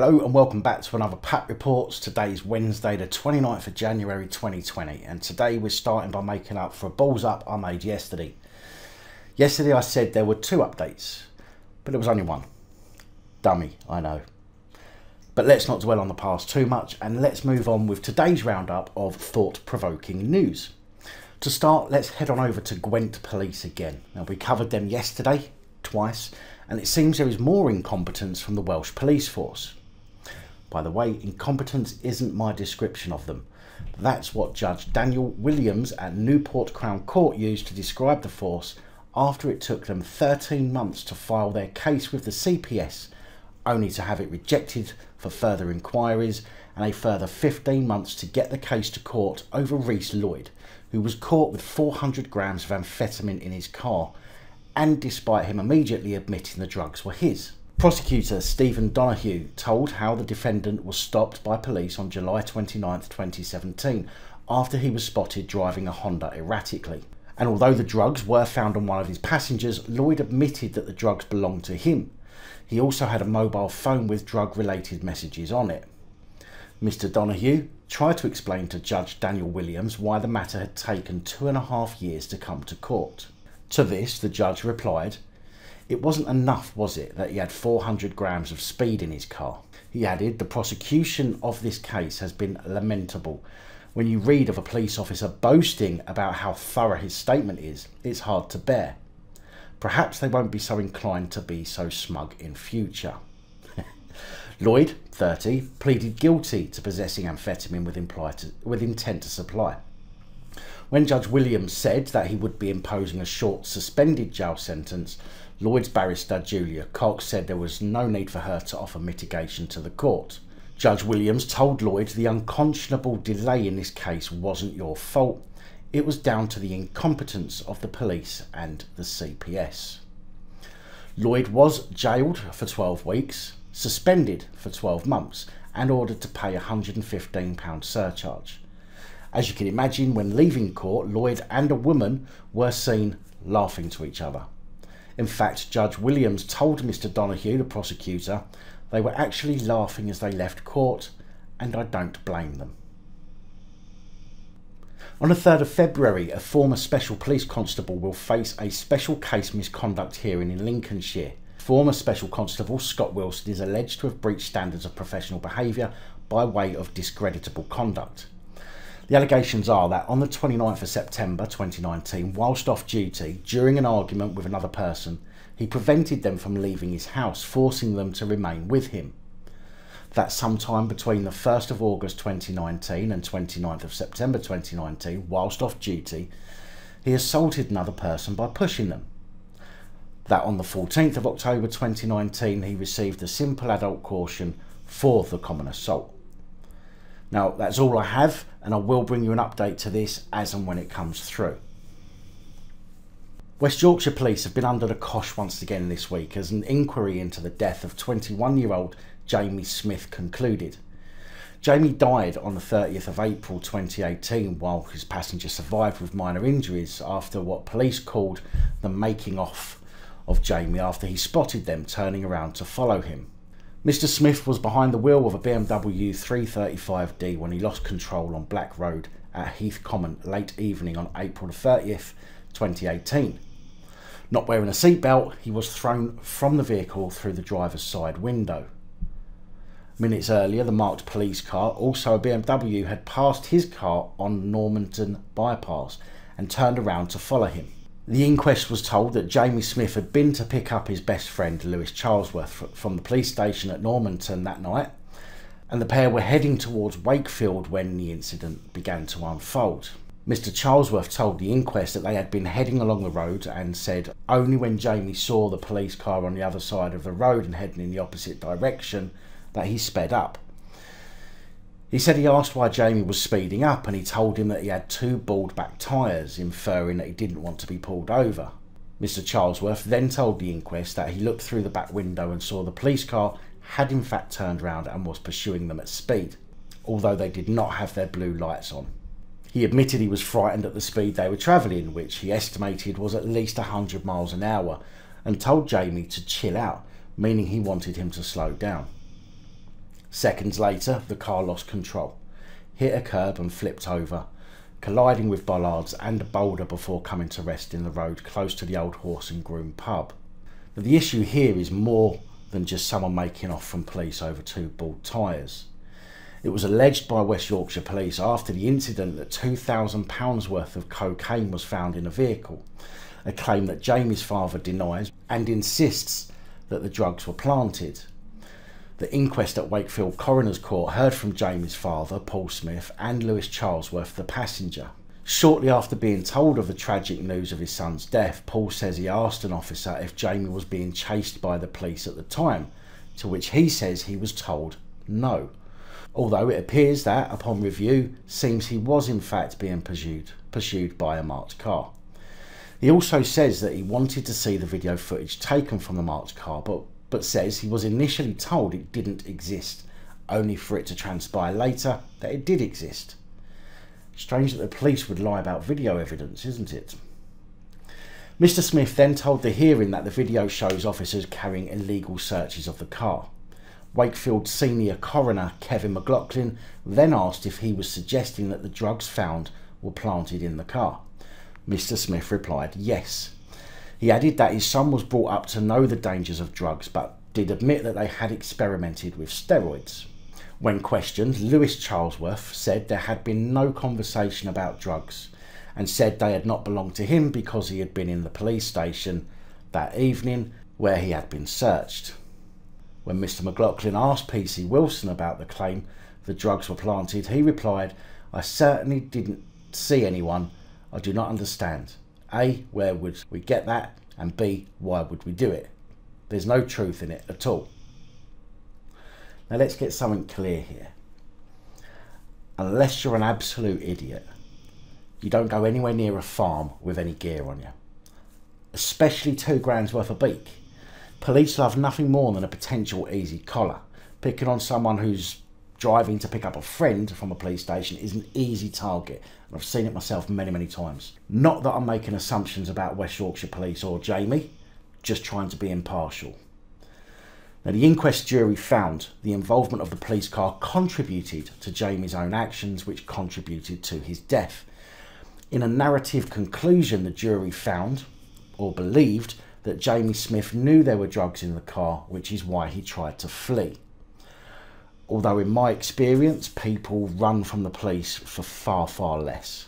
Hello and welcome back to another PAP Reports. Today is Wednesday the 29th of January 2020 and today we're starting by making up for a balls up I made yesterday. Yesterday I said there were two updates, but it was only one. Dummy, I know. But let's not dwell on the past too much and let's move on with today's roundup of thought-provoking news. To start, let's head on over to Gwent Police again. Now we covered them yesterday, twice, and it seems there is more incompetence from the Welsh Police Force. By the way, incompetence isn't my description of them. That's what Judge Daniel Williams at Newport Crown Court used to describe the force after it took them 13 months to file their case with the CPS, only to have it rejected for further inquiries and a further 15 months to get the case to court over Rhys Lloyd, who was caught with 400 grams of amphetamine in his car, and despite him immediately admitting the drugs were his. Prosecutor Stephen Donoghue told how the defendant was stopped by police on July 29, 2017, after he was spotted driving a Honda erratically. And although the drugs were found on one of his passengers, Lloyd admitted that the drugs belonged to him. He also had a mobile phone with drug related messages on it. Mr. Donoghue tried to explain to Judge Daniel Williams why the matter had taken two and a half years to come to court. To this, the judge replied, it wasn't enough, was it, that he had 400 grams of speed in his car? He added, the prosecution of this case has been lamentable. When you read of a police officer boasting about how thorough his statement is, it's hard to bear. Perhaps they won't be so inclined to be so smug in future. Lloyd, 30, pleaded guilty to possessing amphetamine with, with intent to supply. When Judge Williams said that he would be imposing a short suspended jail sentence, Lloyd's barrister Julia Cox said there was no need for her to offer mitigation to the court. Judge Williams told Lloyd the unconscionable delay in this case wasn't your fault. It was down to the incompetence of the police and the CPS. Lloyd was jailed for 12 weeks, suspended for 12 months, and ordered to pay a £115 surcharge. As you can imagine, when leaving court, Lloyd and a woman were seen laughing to each other. In fact, Judge Williams told Mr. Donoghue, the prosecutor, they were actually laughing as they left court, and I don't blame them. On the 3rd of February, a former Special Police Constable will face a special case misconduct hearing in Lincolnshire. Former Special Constable Scott Wilson is alleged to have breached standards of professional behaviour by way of discreditable conduct. The allegations are that on the 29th of September 2019, whilst off duty, during an argument with another person, he prevented them from leaving his house, forcing them to remain with him. That sometime between the 1st of August 2019 and 29th of September 2019, whilst off duty, he assaulted another person by pushing them. That on the 14th of October 2019, he received a simple adult caution for the common assault. Now, that's all I have, and I will bring you an update to this as and when it comes through. West Yorkshire Police have been under the cosh once again this week as an inquiry into the death of 21 year old Jamie Smith concluded. Jamie died on the 30th of April 2018 while his passenger survived with minor injuries after what police called the making off of Jamie after he spotted them turning around to follow him. Mr. Smith was behind the wheel of a BMW 335D when he lost control on Black Road at Heath Common late evening on April 30th, 2018. Not wearing a seatbelt, he was thrown from the vehicle through the driver's side window. Minutes earlier, the marked police car, also a BMW, had passed his car on Normanton bypass and turned around to follow him. The inquest was told that Jamie Smith had been to pick up his best friend Lewis Charlesworth from the police station at Normanton that night, and the pair were heading towards Wakefield when the incident began to unfold. Mr. Charlesworth told the inquest that they had been heading along the road and said only when Jamie saw the police car on the other side of the road and heading in the opposite direction that he sped up. He said he asked why Jamie was speeding up and he told him that he had two bald back tyres, inferring that he didn't want to be pulled over. Mr. Charlesworth then told the inquest that he looked through the back window and saw the police car had in fact turned round and was pursuing them at speed, although they did not have their blue lights on. He admitted he was frightened at the speed they were travelling, which he estimated was at least 100 miles an hour, and told Jamie to chill out, meaning he wanted him to slow down. Seconds later, the car lost control, hit a curb and flipped over, colliding with bollards and a boulder before coming to rest in the road close to the old Horse and Groom pub. Now, the issue here is more than just someone making off from police over two bald tyres. It was alleged by West Yorkshire Police after the incident that £2,000 worth of cocaine was found in a vehicle, a claim that Jamie's father denies and insists that the drugs were planted. The inquest at Wakefield Coroner's Court heard from Jamie's father, Paul Smith, and Lewis Charlesworth, the passenger. Shortly after being told of the tragic news of his son's death, Paul says he asked an officer if Jamie was being chased by the police at the time, to which he says he was told no. Although it appears that, upon review, seems he was in fact being pursued, pursued by a marked car. He also says that he wanted to see the video footage taken from the marked car, but but says he was initially told it didn't exist, only for it to transpire later that it did exist. Strange that the police would lie about video evidence, isn't it? Mr. Smith then told the hearing that the video shows officers carrying illegal searches of the car. Wakefield senior coroner Kevin McLaughlin then asked if he was suggesting that the drugs found were planted in the car. Mr. Smith replied yes. He added that his son was brought up to know the dangers of drugs but did admit that they had experimented with steroids. When questioned, Lewis Charlesworth said there had been no conversation about drugs and said they had not belonged to him because he had been in the police station that evening where he had been searched. When Mr. McLaughlin asked PC Wilson about the claim the drugs were planted, he replied, I certainly didn't see anyone. I do not understand. A, where would we get that? And B, why would we do it? There's no truth in it at all. Now let's get something clear here. Unless you're an absolute idiot, you don't go anywhere near a farm with any gear on you. Especially two grand's worth of beak. Police love nothing more than a potential easy collar. Picking on someone who's driving to pick up a friend from a police station is an easy target. And I've seen it myself many, many times. Not that I'm making assumptions about West Yorkshire Police or Jamie, just trying to be impartial. Now, the inquest jury found the involvement of the police car contributed to Jamie's own actions, which contributed to his death. In a narrative conclusion, the jury found, or believed, that Jamie Smith knew there were drugs in the car, which is why he tried to flee although in my experience, people run from the police for far, far less.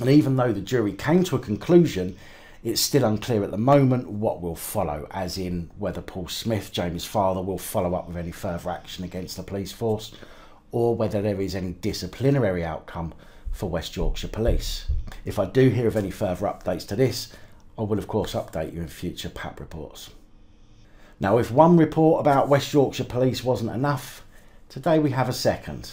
And even though the jury came to a conclusion, it's still unclear at the moment what will follow, as in whether Paul Smith, Jamie's father, will follow up with any further action against the police force, or whether there is any disciplinary outcome for West Yorkshire Police. If I do hear of any further updates to this, I will of course update you in future PAP reports. Now, if one report about West Yorkshire Police wasn't enough, today we have a second.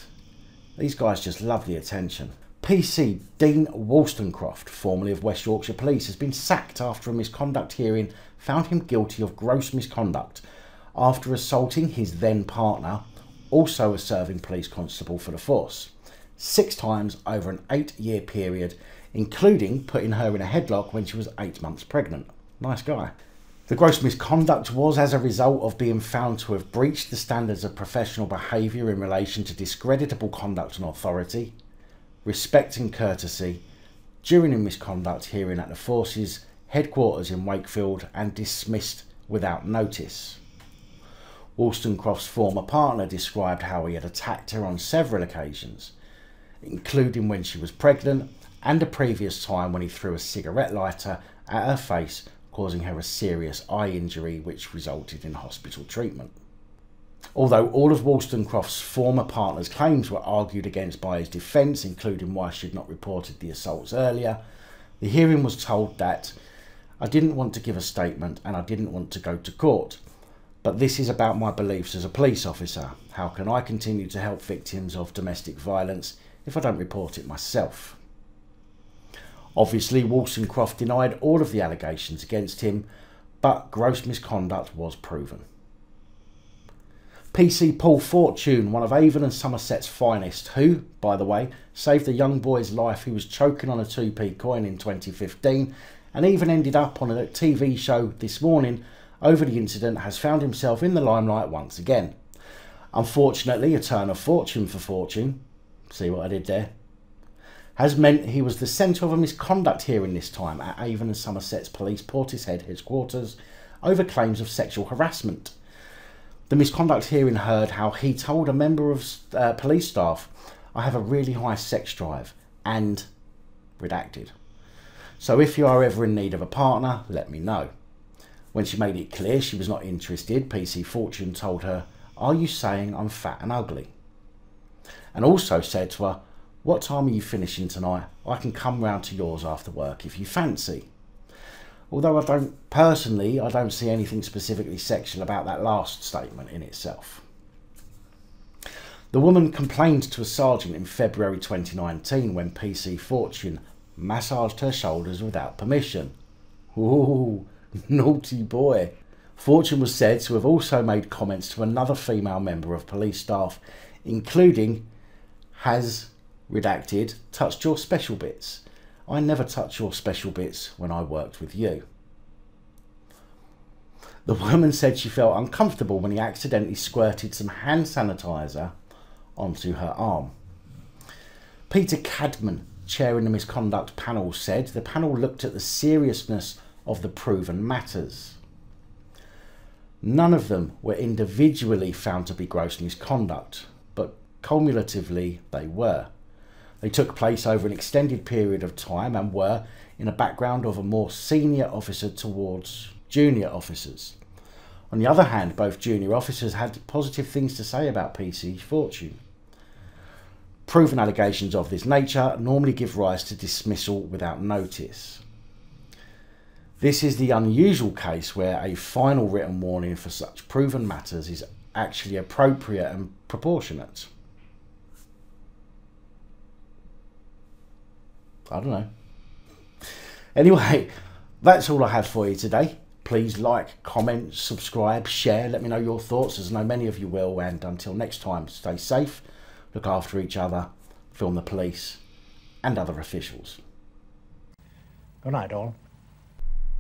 These guys just love the attention. PC Dean Wolstencroft, formerly of West Yorkshire Police, has been sacked after a misconduct hearing found him guilty of gross misconduct after assaulting his then partner, also a serving police constable for the force, six times over an eight year period, including putting her in a headlock when she was eight months pregnant. Nice guy. The gross misconduct was as a result of being found to have breached the standards of professional behaviour in relation to discreditable conduct and authority, respect and courtesy, during a misconduct hearing at the Forces headquarters in Wakefield and dismissed without notice. Wolstencroft's former partner described how he had attacked her on several occasions, including when she was pregnant and a previous time when he threw a cigarette lighter at her face causing her a serious eye injury which resulted in hospital treatment. Although all of Wolstencroft's former partner's claims were argued against by his defence, including why she had not reported the assaults earlier, the hearing was told that I didn't want to give a statement and I didn't want to go to court. But this is about my beliefs as a police officer. How can I continue to help victims of domestic violence if I don't report it myself? Obviously, Wolstencroft denied all of the allegations against him, but gross misconduct was proven. PC Paul Fortune, one of Avon and Somerset's finest, who, by the way, saved a young boy's life who was choking on a 2p coin in 2015 and even ended up on a TV show this morning over the incident, has found himself in the limelight once again. Unfortunately, a turn of fortune for fortune, see what I did there, has meant he was the centre of a misconduct hearing this time at Avon and Somerset's Police Portishead headquarters over claims of sexual harassment. The misconduct hearing heard how he told a member of uh, police staff, I have a really high sex drive and redacted. So if you are ever in need of a partner, let me know. When she made it clear she was not interested, PC Fortune told her, Are you saying I'm fat and ugly? And also said to her, What time are you finishing tonight? I can come round to yours after work if you fancy. Although I don't, personally, I don't see anything specifically sexual about that last statement in itself. The woman complained to a sergeant in February 2019 when PC Fortune massaged her shoulders without permission. Ooh, naughty boy. Fortune was said to have also made comments to another female member of police staff, including has redacted touched your special bits. I never touched your special bits when I worked with you. The woman said she felt uncomfortable when he accidentally squirted some hand sanitizer onto her arm. Peter Cadman, chairing the misconduct panel, said the panel looked at the seriousness of the proven matters. None of them were individually found to be gross misconduct, but cumulatively they were. They took place over an extended period of time and were in a background of a more senior officer towards junior officers. On the other hand, both junior officers had positive things to say about PC Fortune. Proven allegations of this nature normally give rise to dismissal without notice. This is the unusual case where a final written warning for such proven matters is actually appropriate and proportionate. I don't know. Anyway, that's all I have for you today. Please like, comment, subscribe, share. Let me know your thoughts, as I know many of you will. And until next time, stay safe look after each other, film the police and other officials. Good night, all.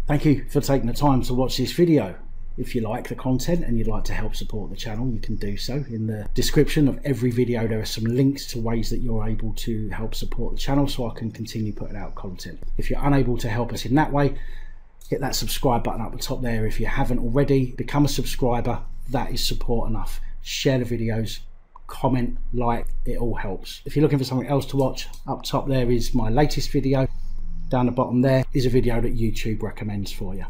Thank you for taking the time to watch this video. If you like the content and you'd like to help support the channel, you can do so. In the description of every video, there are some links to ways that you're able to help support the channel so I can continue putting out content. If you're unable to help us in that way, hit that subscribe button up the top there. If you haven't already, become a subscriber. That is support enough. Share the videos, comment, like, it all helps. If you're looking for something else to watch, up top there is my latest video. Down the bottom there is a video that YouTube recommends for you.